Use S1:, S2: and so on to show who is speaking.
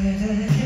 S1: Friday